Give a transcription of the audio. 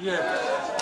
Yeah.